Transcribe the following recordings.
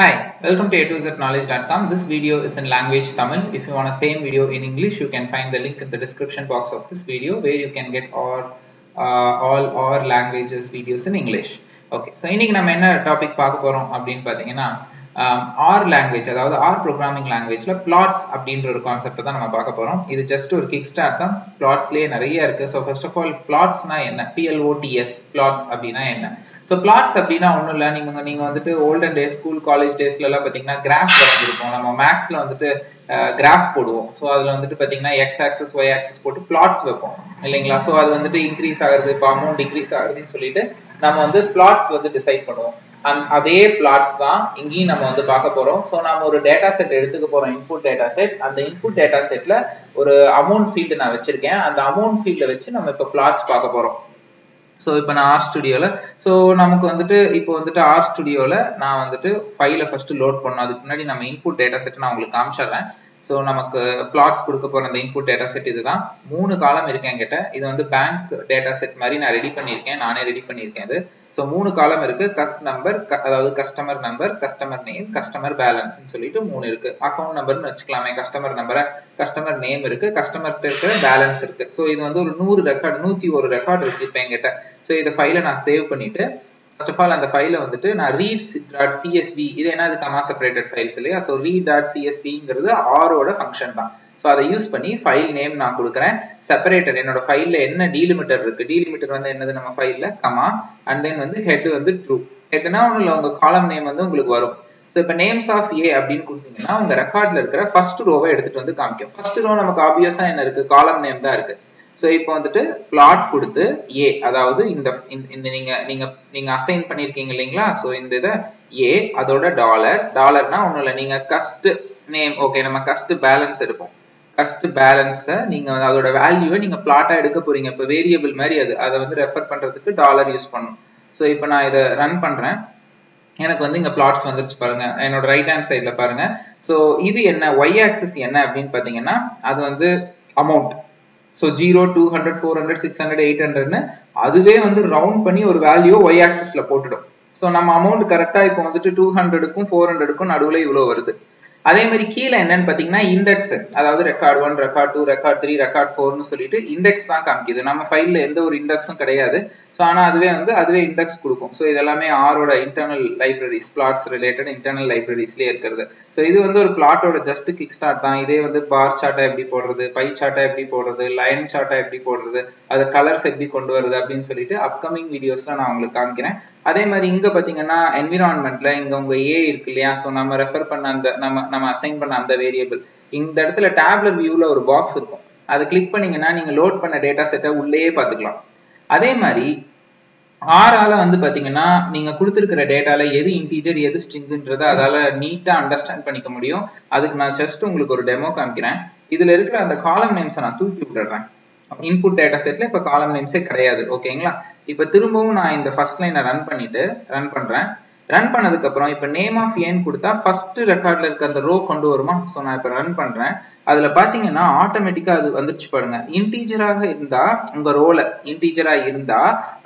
Hi, welcome to a This video is in language Tamil. If you want a same video in English, you can find the link in the description box of this video where you can get all uh, all our languages videos in English. Okay, so இன்னைக்கு நம்ம என்ன topic பார்க்க போறோம் அப்படின்னு பார்த்தீங்கன்னா R language அதாவது R programming லாங்குவேஜ்ல plots அப்படின்ற ஒரு கான்செப்ட் தான் நம்ம பார்க்க போறோம் இது ஜஸ்ட் ஒரு கிக் ஸ்டார்ட் தான் பிளாட்ஸ்லயே நிறைய இருக்கு ஸோ ஃபர்ஸ்ட் ஆஃப் ஆல் பிளாட்ஸ்னா என்ன P L O T S plots அப்படின்னா என்ன ஸோ பிளாட்ஸ் அப்படின்னா ஒன்றும் இல்லை. நீங்கள் நீங்கள் வந்துட்டு ஓல்டன் டேஸ் ஸ்கூல் காலேஜ் டேஸ்லலாம் பார்த்தீங்கன்னா கிராஃப் வரைஞ்சிருப்போம். நம்ம மேக்ஸில் வந்துட்டு கிராஃப் போடுவோம். ஸோ அதில் வந்துட்டு பார்த்தீங்கன்னா எக்ஸ் ஆக்சஸ் ஒய் ஆக்சஸ் போட்டு பிளாட்ஸ் வைப்போம். இல்லைங்களா? ஸோ அது வந்துட்டு இன்க்ரீஸ் ஆகுது இப்போ அமௌண்ட் டிக்ரீஸ் ஆகுதுன்னு சொல்லிட்டு நம்ம வந்து பிளாட்ஸ் வந்து டிசைட் பண்ணுவோம். அந் அதே பிளாட்ஸ் தான் இங்கேயும் நம்ம வந்து பார்க்க போகிறோம் ஸோ நம்ம ஒரு டேட்டா செட் எடுத்துக்க போகிறோம் இன்புட் டேட்டா செட் அந்த இன்புட் டேட்டா செட்டில் ஒரு அமௌண்ட் ஃபீல்டு நான் வச்சுருக்கேன். அந்த அமௌண்ட் ஃபீல்டை வச்சு நம்ம இப்போ பிளாட்ஸ் பார்க்க போகிறோம் ஸோ இப்போ நான் ஆர் ஸ்டுடியோவில் ஸோ நமக்கு வந்துட்டு இப்போ வந்துட்டு ஆர் ஸ்டுடியோவில் நான் வந்துட்டு ஃபைலை ஃபர்ஸ்ட் லோட் பண்ணணும். அதுக்கு முன்னாடி நம்ம இன்புட் டேட்டா செட் நான் உங்களுக்கு காமிச்சிடுறேன். ஸோ நமக்கு பிளாட்ஸ் கொடுக்க போகிற அந்த இன்புட் டேட்டா செட் இதுதான். மூணு காலம் இருக்கு என்கிட்ட. இது வந்து பேங்க் டேட்டா செட் மாதிரி நான் ரெடி பண்ணியிருக்கேன். நானே ரெடி பண்ணியிருக்கேன் இது. ஸோ மூணு காலம் இருக்கு. கஸ் நம்பர் அதாவது customer number customer name customer பேலன்ஸ்னு சொல்லிட்டு மூணு இருக்கு. அக்கௌண்ட் நம்பர்னு வச்சுக்கலாமே. கஸ்டமர் நம்பரை கஸ்டமர் நேம் இருக்கு. கஸ்டமர்கிட்ட இருக்கிற பேலன்ஸ் இருக்கு. ஸோ இது வந்து ஒரு நூறு ரெக்கார்டு நூத்தி ஒரு ரெக்கார்டு இருக்கு இப்போ என்கிட்ட. ஸோ இதை ஃபைலை நான் சேவ் பண்ணிட்டு ஃபர்ஸ்ட் ஆஃப் ஆல் அந்த ஃபைலை வந்துட்டு நான் ரீட் டாட் சிஎஸ்வி இது என்ன கமா செப்பரேட்டட் ஃபைல்ஸ் இல்லையா? ஸோ ரீட் டாட் சிஎஸ்விங்கிறது ஆரோட ஃபங்க்ஷன் தான். ஸோ அதை யூஸ் பண்ணி ஃபைல் நேம் நான் கொடுக்குறேன். செப்பரேட்டர் என்னோட ஃபைலில் என்ன டீலிமிட்டர் இருக்கு? டீலிமிட்டர் வந்து என்னது நம்ம ஃபைலில் கமா அண்ட் தென் வந்து ஹெட் வந்து ட்ரூ ஹெட்னா ஒன்றும் இல்லை உங்கள் காலம் நேம் வந்து உங்களுக்கு வரும். ஸோ இப்போ நேம்ஸ் ஆஃப் ஏ அப்படின்னு கொடுத்தீங்கன்னா உங்க ரெக்கார்ட்ல இருக்கிற ஃபர்ஸ்ட் ரோவை எடுத்துட்டு வந்து காமிக்கும். ஃபர்ஸ்ட் ரோ நமக்கு ஆப்வியஸா என்ன இருக்கு? காலம் நேம் தான் இருக்கு. ஸோ இப்போ வந்துட்டு பிளாட் கொடுத்து ஏ அதாவது இந்த இந்த நீங்க நீங்க நீங்க அசைன் பண்ணிருக்கீங்க இல்லைங்களா? ஸோ இந்த இதை ஏ அதோட டாலர் டாலர்னா ஒன்றும் இல்லை. நீங்க கஸ்ட் நேம் ஓகே நம்ம கஸ்ட் பேலன்ஸ் எடுப்போம். கஸ்ட் பேலன்ஸை நீங்க அதோட வேல்யூவை நீங்க பிளாட்டா எடுக்க போறீங்க. இப்போ வேரியபிள் மாதிரி அது. அதை வந்து ரெஃபர் பண்றதுக்கு டாலர் யூஸ் பண்ணும் ஸோ இப்போ நான் இதை ரன் பண்றேன். எனக்கு வந்து இங்க பிளாட்ஸ் வந்துருச்சு பாருங்க. என்னோட ரைட் ஹேண்ட் சைட்ல பாருங்க. ஸோ இது என்ன? ஒய் ஆக்சஸ் என்ன அப்படின்னு பாத்தீங்கன்னா அது வந்து amount so zero two hundred four hundred six hundred eight ஹண்ட்ரட்னு அதுவே வந்து ரவுண்ட் பண்ணி ஒரு வேல்யூ ஒய் ஆக்சஸ்ல போட்டுடும். ஸோ நம்ம அமௌண்ட் கரெக்டாக இப்போ வந்துட்டு டூ ஹண்ட்ரடுக்கும் ஃபோர் ஹண்ட்ரடுக்கும் நடுவில் இவ்வளோ வருது. அதே மாதிரி கீழே என்னன்னு பாத்தீங்கன்னா இண்டெக்ஸ் அதாவது record one record two record three record ஃபோர்னு சொல்லிட்டு இண்டெக்ஸ் தான் காமிக்குது. நம்ம ஃபைல்ல எந்த ஒரு இண்டெக்ஸும் கிடையாது. ஸோ ஆனால் அதுவே வந்து அதுவே இண்டெக்ஸ் கொடுக்கும். ஸோ இதெல்லாமே ஆரோட internal libraries plots related internal லைப்ரரிஸ்லேயே இருக்கிறது. ஸோ இது வந்து ஒரு பிளாட்டோட ஜஸ்ட் கிக் ஸ்டார்ட் தான். இதே வந்து பார் சார்ட்டை எப்படி போடுறது பை சார்ட்டை எப்படி போடுறது லைன் சார்ட்டை எப்படி போடுறது அது கலர்ஸ் எப்படி கொண்டு வருது அப்படின்னு சொல்லிட்டு அப்கமிங் வீடியோஸில் நான் உங்களுக்கு காமிக்கிறேன். அதே மாதிரி இங்கே பார்த்தீங்கன்னா என்விரான்மெண்ட்டில் இங்கே உங்கள் ஏ இருக்கு இல்லையா? ஸோ நம்ம ரெஃபர் பண்ண அந்த நம்ம நம்ம அசைன் பண்ண அந்த வேரியபிள் இந்த இடத்துல டேப்லெட் வியூல ஒரு பாக்ஸ் இருக்கும். அதை கிளிக் பண்ணீங்கன்னா நீங்க லோட் பண்ண டேட்டா செட்டை உள்ளேயே பாத்துக்கலாம் அதே மாதிரி ஆறால வந்து பாத்தீங்கன்னா நீங்க கொடுத்துருக்கிற டேட்டால எது இன்டீஜர் எது ஸ்ட்ரிங்குன்றத அதால நீட்டா அண்டர்ஸ்டாண்ட் பண்ணிக்க முடியும். அதுக்கு நான் ஜஸ்ட் உங்களுக்கு ஒரு டெமோ காமிக்கிறேன். இதுல இருக்கிற அந்த காலம் நேம்ஸை நான் தூக்கி விட்டுறேன். இன்புட் டேட்டா செட்ல இப்போ காலம் நேம்ஸே கிடையாது. ஓகேங்களா இப்போ திரும்பவும் நான் இந்த ஃபர்ஸ்ட் லைனை ரன் பண்ணிட்டு ரன் பண்றேன். ரன் பண்ணதுக்கு அப்புறம் இப்ப நேம் ஆஃப் ஏன்னு கொடுத்தா ஃபர்ஸ்ட் ரெக்கார்ட்ல இருக்க அந்த ரோ கொண்டு வருமா? ஸோ நான் இப்ப ரன் பண்றேன். அதுல பாத்தீங்கன்னா ஆட்டோமேட்டிக்கா அது வந்துருச்சு பாருங்க. இன்டீஜராக இருந்தா உங்க ரோல இன்டீஜரா இருந்தா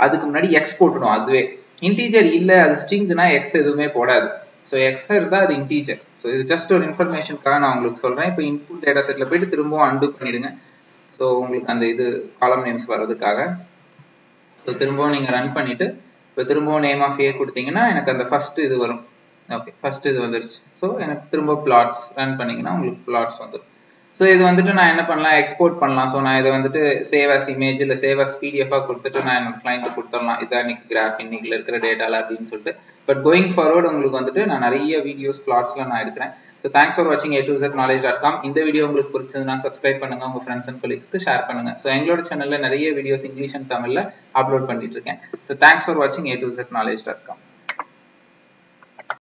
அதுக்கு முன்னாடி எக்ஸ் போட்டுடும் அதுவே. இன்டீஜர் இல்ல அது ஸ்ட்ரிங்னா எக்ஸ் எதுவுமே போடாது. ஸோ எக்ஸ் இருந்தா அது இன்டீஜர் ஸோ இது ஜஸ்ட் ஒரு இன்ஃபர்மேஷனுக்காக நான் உங்களுக்கு சொல்றேன். இப்போ இன்புட் டேட்டா செட்ல போயிட்டு திரும்பவும் அன்டூ பண்ணிடுங்க. ஸோ உங்களுக்கு அந்த இது காலம் நேம்ஸ் வர்றதுக்காக. ஸோ திரும்பவும் நீங்க ரன் பண்ணிட்டு இப்போ திரும்பவும் நேம் ஆஃப் இயர் கொடுத்தீங்கன்னா எனக்கு அந்த ஃபர்ஸ்ட் இது வரும். ஓகே ஃபர்ஸ்ட் இது வந்துருச்சு. ஸோ எனக்கு திரும்ப பிளாட்ஸ் ரன் பண்ணீங்கன்னா உங்களுக்கு பிளாட்ஸ் வந்துடும் ஸோ இது வந்துட்டு நான் என்ன பண்ணலாம்? எக்ஸ்போர்ட் பண்ணலாம். ஸோ நான் இதை வந்துட்டு சேவ் அஸ் இமேஜ் இல்லை சேவ் அஸ் பிடிஎஃபாக கொடுத்துட்டு நான் என்னோட கிளைண்ட்டு கொடுத்துடலாம். இதான் இன்னைக்கு கிராஃப் இன்னைக்குல இருக்கிற டேட்டால அப்படின்னு சொல்லிட்டு. பட் கோயிங் ஃபார்வர்டு உங்களுக்கு வந்துட்டு நான் நிறைய வீடியோஸ் பிளாட்ஸ்லாம் நான் எடுக்கிறேன். ஸோ தேங்க்ஸ் ஃபார் வாட்சிங் A to Z knowledge dot com இந்த வீடியோ உங்களுக்கு பிடிச்சதுன்னா சப்ஸ்கிரைப் பண்ணுங்க உங்க ஃப்ரெண்ட்ஸ் அண்ட் கொலீக்ஸ்க்கு ஷேர் பண்ணுங்க. ஸோ எங்களோட சேனல்ல நிறைய வீடியோஸ் இங்கிலீஷ் அண்ட் தமிழ்ல அப்லோட் பண்ணிட்டு இருக்கேன். ஸோ தேங்க்ஸ் ஃபார் வாட்சிங் A to Z knowledge dot com